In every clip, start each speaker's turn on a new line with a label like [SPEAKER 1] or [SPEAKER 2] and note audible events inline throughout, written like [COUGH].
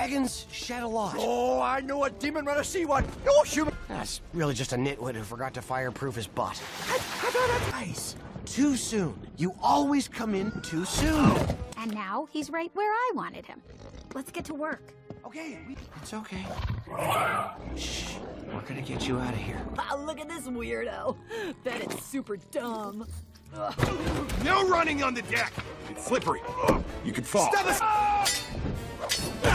[SPEAKER 1] Dragons shed a lot.
[SPEAKER 2] Oh, I know a demon when I see one. No shoot me.
[SPEAKER 1] That's really just a nitwit who forgot to fireproof his butt. I got a. Nice. Too soon. You always come in too soon.
[SPEAKER 3] And now he's right where I wanted him. Let's get to work.
[SPEAKER 1] Okay, we- it's okay. Shh. We're gonna get you out of here.
[SPEAKER 4] Wow, [LAUGHS] ah, look at this weirdo. Bet it's super dumb.
[SPEAKER 2] No running on the deck. It's slippery. You could fall. Stop us.
[SPEAKER 3] I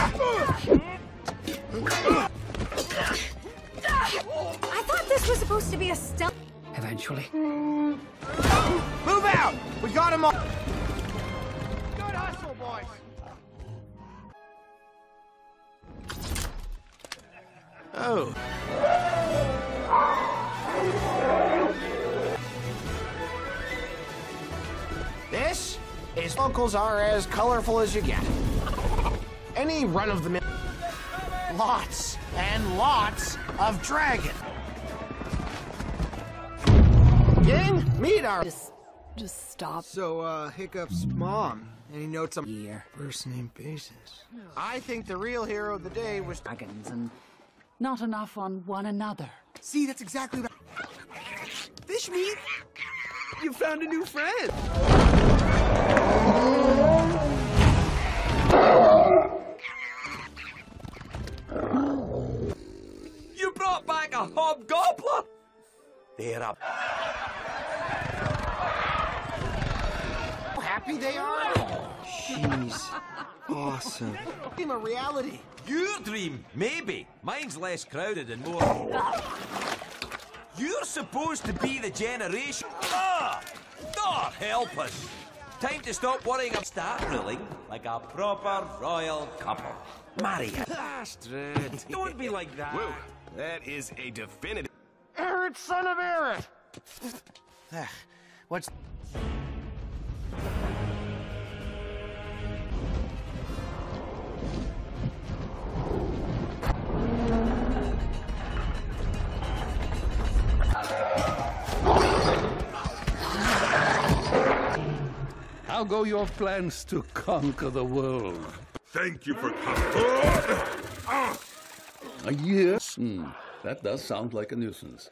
[SPEAKER 3] thought this was supposed to be a stealth.
[SPEAKER 1] Eventually.
[SPEAKER 2] Move out. We got him all. Good hustle, boys.
[SPEAKER 1] Oh. This is uncles are as colorful as you get. Any run of the mill. Lots and lots of dragon. Gang, meet our.
[SPEAKER 4] Just, just stop.
[SPEAKER 5] So, uh, Hiccup's mom. Any notes on year? First name basis.
[SPEAKER 1] I think the real hero of the day was.
[SPEAKER 4] Dragons and not enough on one another.
[SPEAKER 5] See, that's exactly right. Fish meat? You found a new friend.
[SPEAKER 2] Back a hobgoblin. They're up.
[SPEAKER 1] How happy they are.
[SPEAKER 5] She's awesome.
[SPEAKER 1] In a reality.
[SPEAKER 2] Your dream, maybe. Mine's less crowded and more. You're supposed to be the generation. Ah! God help us! Time to stop worrying and start ruling like a proper royal couple. Marry it.
[SPEAKER 1] Astrid.
[SPEAKER 2] Don't be like that.
[SPEAKER 6] Whoa, that is a definitive.
[SPEAKER 1] Eret, son of Eret! Ugh, What's.
[SPEAKER 7] How go your plans to conquer the world?
[SPEAKER 6] Thank you for coming.
[SPEAKER 7] A year? Hmm, that does sound like a nuisance.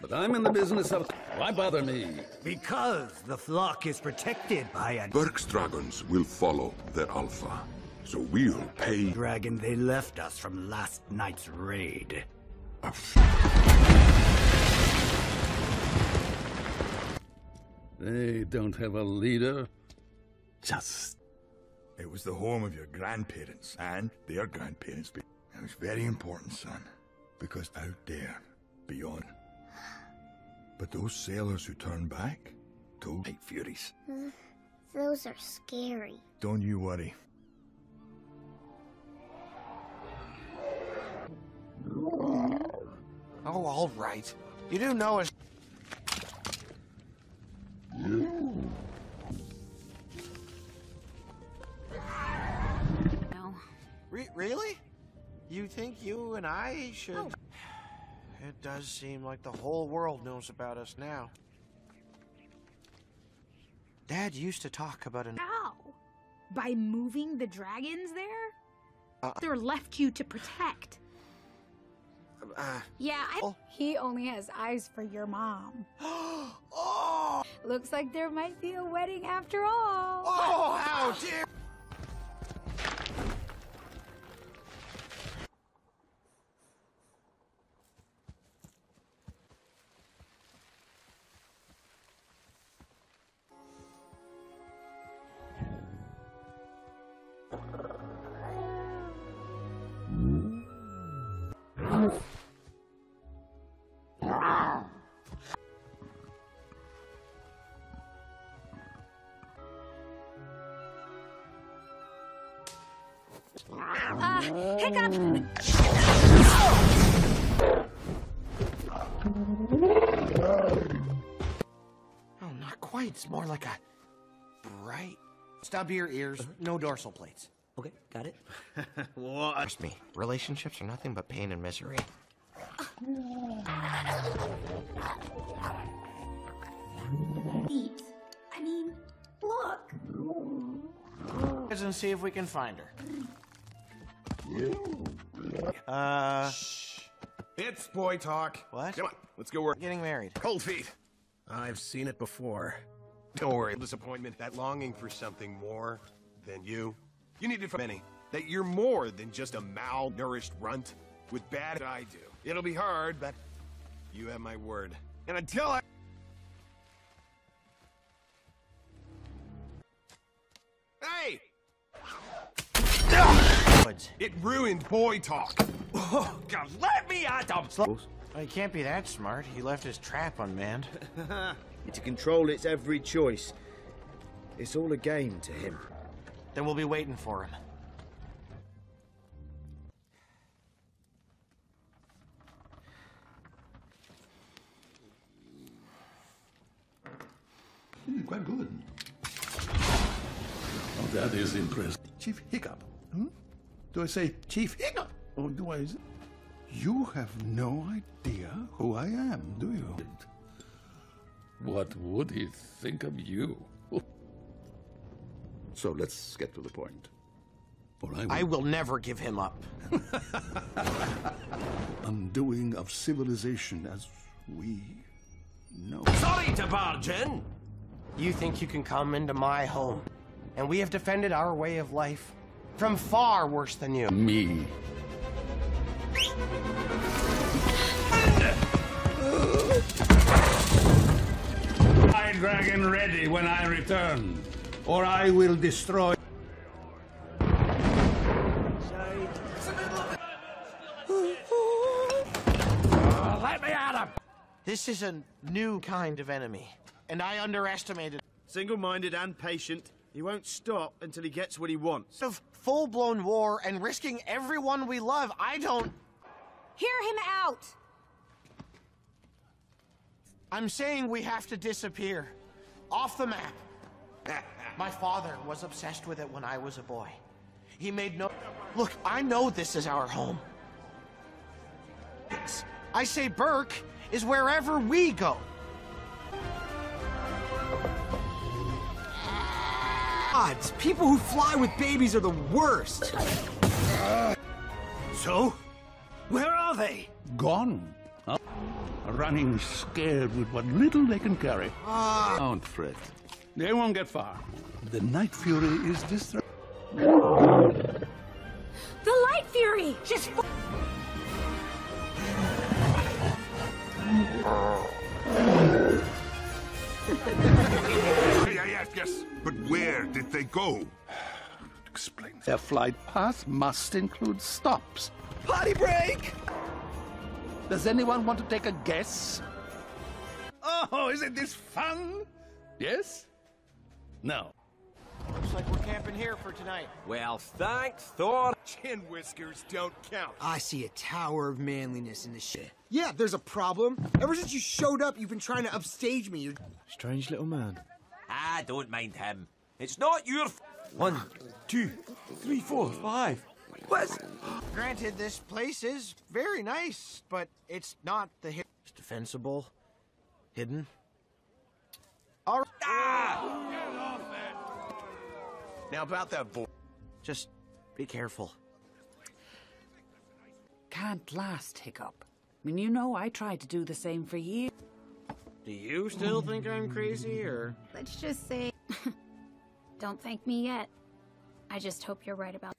[SPEAKER 7] But I'm in the business of. Why bother me?
[SPEAKER 8] Because the flock is protected by a
[SPEAKER 6] Berk's dragons will follow their alpha. So we'll pay.
[SPEAKER 8] dragon they left us from last night's raid.
[SPEAKER 7] They don't have a leader.
[SPEAKER 8] Just
[SPEAKER 9] It was the home of your grandparents and their grandparents. It was very important, son, because out there, beyond. But those sailors who turned back told Night Furies.
[SPEAKER 3] Mm, those are scary.
[SPEAKER 9] Don't you worry.
[SPEAKER 1] Oh, all right. You do know us.
[SPEAKER 3] No.
[SPEAKER 1] Re- really? You think you and I should. [SIGHS] It does seem like the whole world knows about us now. Dad used to talk about an.
[SPEAKER 3] How? By moving the dragons there?
[SPEAKER 1] Uh,
[SPEAKER 3] They're left you to protect.
[SPEAKER 1] Uh,
[SPEAKER 3] Yeah, I...
[SPEAKER 1] Oh.
[SPEAKER 3] He only has eyes for your mom. [GASPS]
[SPEAKER 1] oh!
[SPEAKER 3] Looks like there might be a wedding after all.
[SPEAKER 1] Oh, how dare! Oh, not quite. It's more like a bright. Stub your ears. No dorsal plates.
[SPEAKER 2] Okay, got it. [LAUGHS]
[SPEAKER 1] Trust me, relationships are nothing but pain and misery.
[SPEAKER 3] Eat. I mean, look.
[SPEAKER 1] Let's and see if we can find her. Uh,
[SPEAKER 10] It's boy talk.
[SPEAKER 1] What?
[SPEAKER 10] Come on, let's go work.
[SPEAKER 1] getting married.
[SPEAKER 10] Cold feet. I've seen it before. Don't worry. Disappointment, that longing for something more than you. You need it from many. That you're more than just a malnourished runt with bad I do. It'll be hard, but you have my word. And until I. Hey!
[SPEAKER 1] Woods.
[SPEAKER 10] It ruined boy talk.
[SPEAKER 2] Oh, [LAUGHS] God, let me at him!
[SPEAKER 1] Well, he can't be that smart. He left his trap unmanned. [LAUGHS]
[SPEAKER 11] to control its every choice. It's all a game to him.
[SPEAKER 1] Then we'll be waiting for him.
[SPEAKER 6] Quite good.
[SPEAKER 12] Oh, that is impressive.
[SPEAKER 7] Chief Hiccup. Hmm? Do I say Chief Hiccup? Or do I. s- You have no idea who I am, do you?
[SPEAKER 12] What would he think of you? [LAUGHS]
[SPEAKER 6] So let's get to the point.
[SPEAKER 12] Or I will
[SPEAKER 1] I will never give him up. [LAUGHS]
[SPEAKER 7] Undoing of civilization as we know.
[SPEAKER 2] Sorry to barge in.
[SPEAKER 1] You think you can come into my home, and we have defended our way of life from far worse than you.
[SPEAKER 12] me. [LAUGHS]
[SPEAKER 7] My dragon ready when I return, or I will destroy.
[SPEAKER 2] Let me at him!
[SPEAKER 1] This is a new kind of enemy, and I underestimated
[SPEAKER 11] Single minded and patient, he won't stop until he gets what he wants.
[SPEAKER 1] of full-blown war and risking everyone we love. I don't.
[SPEAKER 3] Hear him out!
[SPEAKER 1] I'm saying we have to disappear. Off the map. [LAUGHS] My father was obsessed with it when I was a boy. He made no. Look, I know this is our home. It's- I say Berk is wherever we go.
[SPEAKER 10] Odds, people who fly with babies are the worst.
[SPEAKER 11] So? Where are they?
[SPEAKER 7] Gone. Huh? Running scared with what little they can carry. Ah. Don't fret. They won't get far. The Night Fury is distracted.
[SPEAKER 3] The Light Fury! She's.
[SPEAKER 6] Yes, yes, yes. But where did they go? [SIGHS]
[SPEAKER 7] Explain. Their flight path must include stops.
[SPEAKER 10] Potty break!
[SPEAKER 7] Does anyone want to take a guess? Oh, isn't this fun? Yes? No.
[SPEAKER 1] Looks like we're camping here for tonight.
[SPEAKER 2] Well, thanks, Thor.
[SPEAKER 10] Chin whiskers don't count.
[SPEAKER 5] I see a tower of manliness in this shit. Yeah, there's a problem. Ever since you showed up, you've been trying to upstage me. You're...
[SPEAKER 11] Strange little man.
[SPEAKER 2] I don't mind him. It's not your. F- One, two, three, four, five. What?
[SPEAKER 1] Granted, this place is very nice, but it's not the hi- It's defensible, hidden. All right.
[SPEAKER 2] Ah!
[SPEAKER 10] Now about that boy.
[SPEAKER 1] Just be careful.
[SPEAKER 4] Can't last, Hiccup. I mean, you know I tried to do the same for years.
[SPEAKER 1] Do you still think I'm crazy, or?
[SPEAKER 3] Let's just say. [LAUGHS] Don't thank me yet. I just hope you're right about.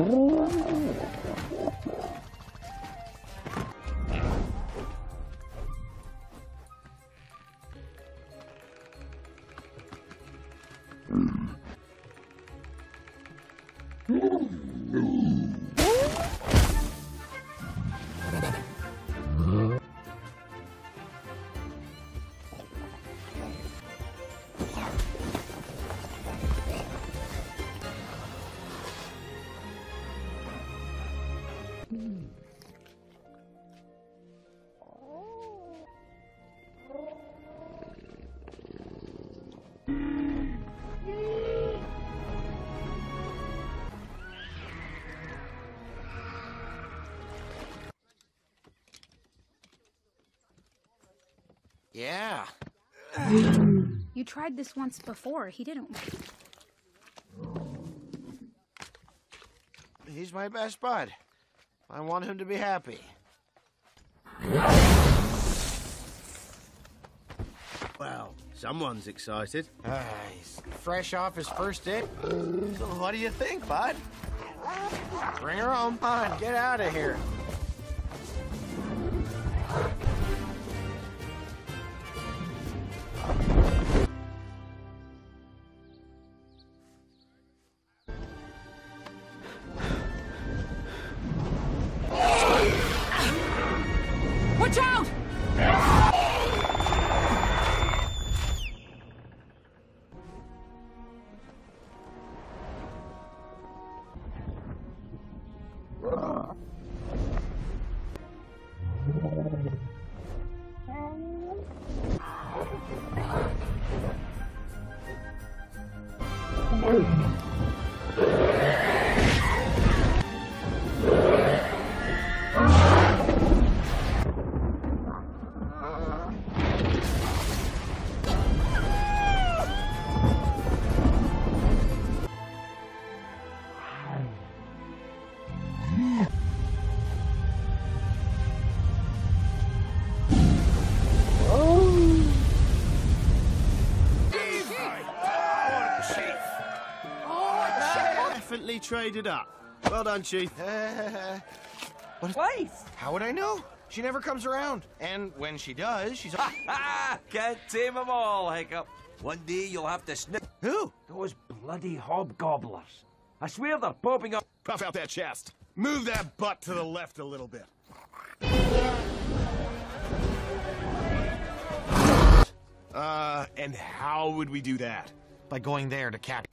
[SPEAKER 1] Ooh.
[SPEAKER 3] You tried this once before. He didn't.
[SPEAKER 1] He's my best bud. I want him to be happy.
[SPEAKER 11] Well, someone's excited.
[SPEAKER 1] Ah, he's fresh off his first date. So what do you think, bud? Bring her home. Come on, get out of here.
[SPEAKER 11] Traded up. Well done, Chief. [LAUGHS]
[SPEAKER 1] what
[SPEAKER 2] Wife?
[SPEAKER 1] How would I know? She never comes around. And when she does, she's.
[SPEAKER 2] Ah, can't tame them all, Hiccup. One day you'll have to snip.
[SPEAKER 1] Who?
[SPEAKER 2] Those bloody hobgobblers. I swear they're popping up.
[SPEAKER 10] Puff out that chest. Move that butt to the left a little bit. Uh, and how would we do that?
[SPEAKER 1] By going there to catch.